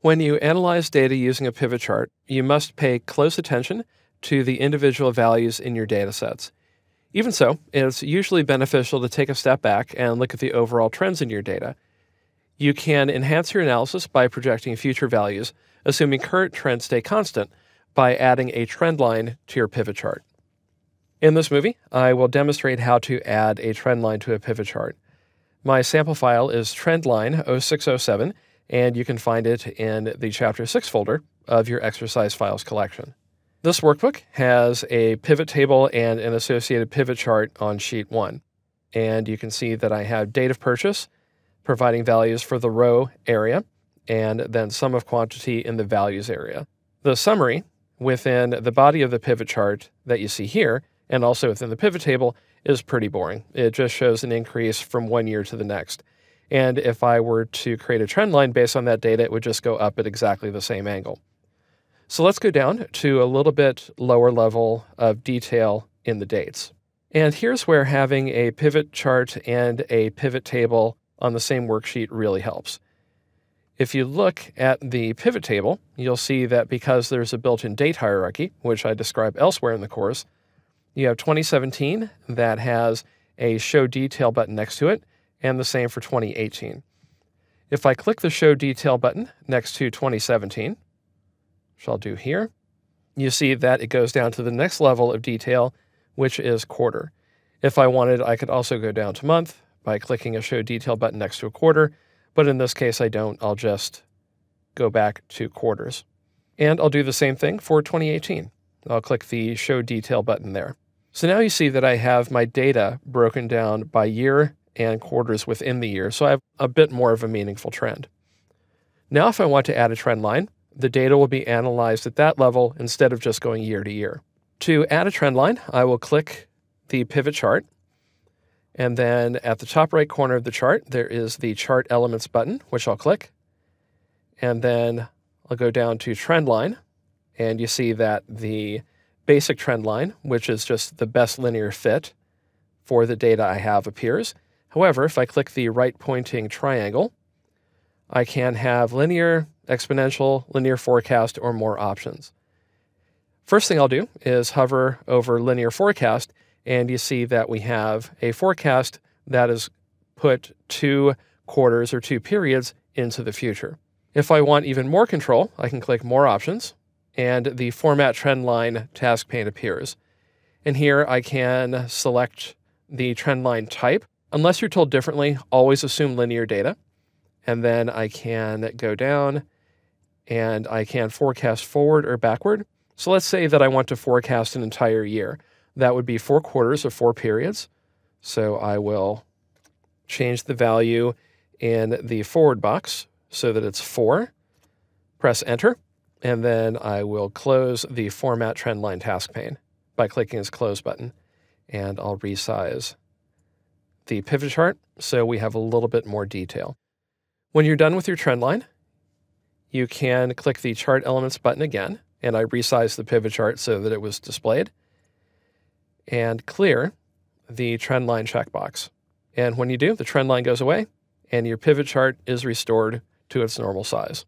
When you analyze data using a pivot chart, you must pay close attention to the individual values in your data sets. Even so, it's usually beneficial to take a step back and look at the overall trends in your data. You can enhance your analysis by projecting future values, assuming current trends stay constant, by adding a trend line to your pivot chart. In this movie, I will demonstrate how to add a trend line to a pivot chart. My sample file is trendline 0607, and you can find it in the Chapter 6 folder of your exercise files collection. This workbook has a pivot table and an associated pivot chart on sheet 1. And you can see that I have date of purchase, providing values for the row area, and then sum of quantity in the values area. The summary within the body of the pivot chart that you see here, and also within the pivot table, is pretty boring. It just shows an increase from one year to the next. And if I were to create a trend line based on that data, it would just go up at exactly the same angle. So let's go down to a little bit lower level of detail in the dates. And here's where having a pivot chart and a pivot table on the same worksheet really helps. If you look at the pivot table, you'll see that because there's a built in date hierarchy, which I describe elsewhere in the course, you have 2017 that has a show detail button next to it, and the same for 2018. If I click the show detail button next to 2017, which I'll do here, you see that it goes down to the next level of detail, which is quarter. If I wanted, I could also go down to month by clicking a show detail button next to a quarter, but in this case I don't. I'll just go back to quarters. And I'll do the same thing for 2018. I'll click the show detail button there. So now you see that I have my data broken down by year and quarters within the year, so I have a bit more of a meaningful trend. Now if I want to add a trend line, the data will be analyzed at that level instead of just going year to year. To add a trend line, I will click the pivot chart and then at the top right corner of the chart, there is the Chart Elements button, which I'll click. And then I'll go down to Trend Line, and you see that the basic trend line, which is just the best linear fit for the data I have, appears. However, if I click the right pointing triangle, I can have linear, exponential, linear forecast, or more options. First thing I'll do is hover over linear forecast and you see that we have a forecast that is put two quarters or two periods into the future. If I want even more control, I can click More Options, and the Format Trend Line task pane appears. And here I can select the trend line type. Unless you're told differently, always assume linear data. And then I can go down and I can forecast forward or backward. So let's say that I want to forecast an entire year. That would be four quarters or four periods. So I will change the value in the forward box so that it's four. Press enter, and then I will close the Format Trendline task pane by clicking this close button, and I'll resize the pivot chart so we have a little bit more detail. When you're done with your trend line, you can click the Chart Elements button again, and I resize the pivot chart so that it was displayed and clear the trend line checkbox. And when you do, the trend line goes away and your pivot chart is restored to its normal size.